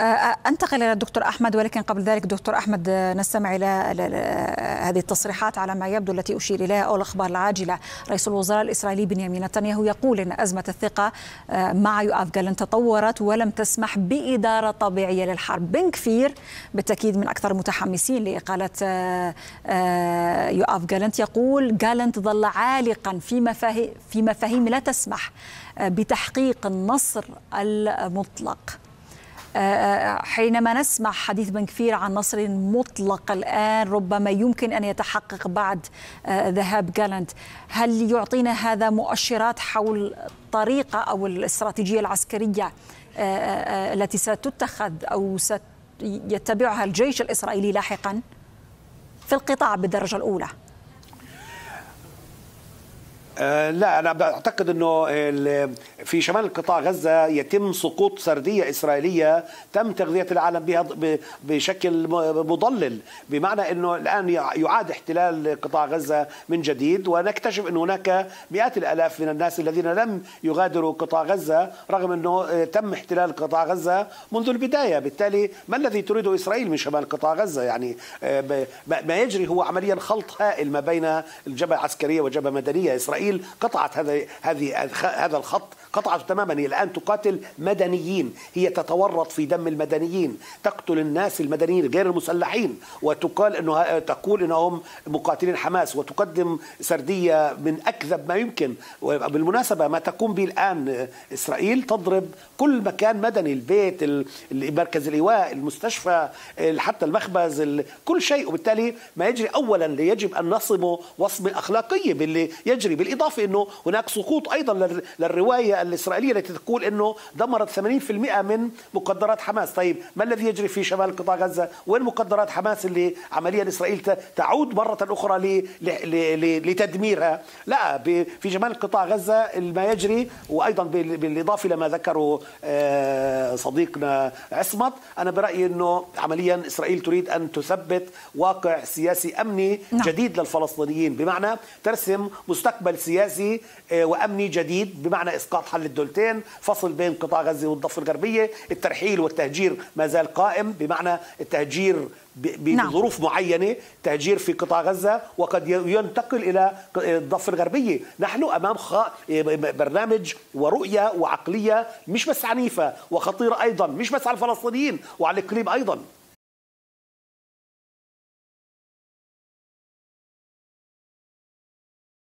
أنتقل إلى الدكتور أحمد ولكن قبل ذلك دكتور أحمد نستمع إلى هذه التصريحات على ما يبدو التي أشير إليها أو الأخبار العاجلة. رئيس الوزراء الإسرائيلي بنيامين نتنياهو يقول إن أزمة الثقة مع يؤاف جالنت تطورت ولم تسمح بإدارة طبيعية للحرب. بن كفير بالتأكيد من أكثر المتحمسين لإقالة يؤاف جالنت يقول جالنت ظل عالقا في مفاهيم في مفاهيم لا تسمح بتحقيق النصر المطلق. حينما نسمع حديث بن كفير عن نصر مطلق الآن ربما يمكن أن يتحقق بعد ذهاب جالنت. هل يعطينا هذا مؤشرات حول الطريقة أو الاستراتيجية العسكرية التي ستتخذ أو سيتبعها الجيش الإسرائيلي لاحقا في القطاع بالدرجة الأولى؟ آه لا أنا بعتقد إنه في شمال القطاع غزة يتم سقوط سردية إسرائيلية تم تغذية العالم بها بشكل مضلل بمعنى إنه الآن يعاد احتلال قطاع غزة من جديد ونكتشف إن هناك مئات الآلاف من الناس الذين لم يغادروا قطاع غزة رغم إنه تم احتلال قطاع غزة منذ البداية. بالتالي ما الذي تريده إسرائيل من شمال قطاع غزة؟ يعني ما يجري هو عمليا خلط هائل ما بين الجبهة العسكرية والجبهه المدنيه إسرائيل. إسرائيل قطعت هذا هذه هذا الخط قطعته تماما. هي الآن تقاتل مدنيين. هي تتورط في دم المدنيين. تقتل الناس المدنيين غير المسلحين. وتقال إنه تقول إنهم مقاتلين حماس. وتقدم سردية من أكذب ما يمكن. وبالمناسبة ما تقوم به الآن إسرائيل تضرب كل مكان مدني. البيت مركز الإيواء المستشفى حتى المخبز كل شيء. وبالتالي ما يجري اولا يجب أن نصبه وصمه اخلاقيه باللي يجري بالإضافة إنه هناك سقوط أيضا للرواية الإسرائيلية التي تقول إنه دمرت 80% من مقدرات حماس، طيب ما الذي يجري في شمال قطاع غزة؟ وين مقدرات حماس اللي عمليا إسرائيل تعود مرة أخرى لتدميرها؟ لا في شمال قطاع غزة ما يجري وأيضا بالإضافة لما ذكره صديقنا عصمت، أنا برأيي إنه عمليا إسرائيل تريد أن تثبت واقع سياسي أمني نعم. جديد للفلسطينيين، بمعنى ترسم مستقبل سياسي وأمني جديد بمعنى إسقاط حل الدولتين فصل بين قطاع غزة والضفة الغربية الترحيل والتهجير ما زال قائم. بمعنى التهجير بظروف نعم. معينة تهجير في قطاع غزة وقد ينتقل إلى الضفة الغربية. نحن أمام خ... برنامج ورؤية وعقلية مش بس عنيفة وخطيرة أيضا مش بس على الفلسطينيين وعلى الإقليم أيضا.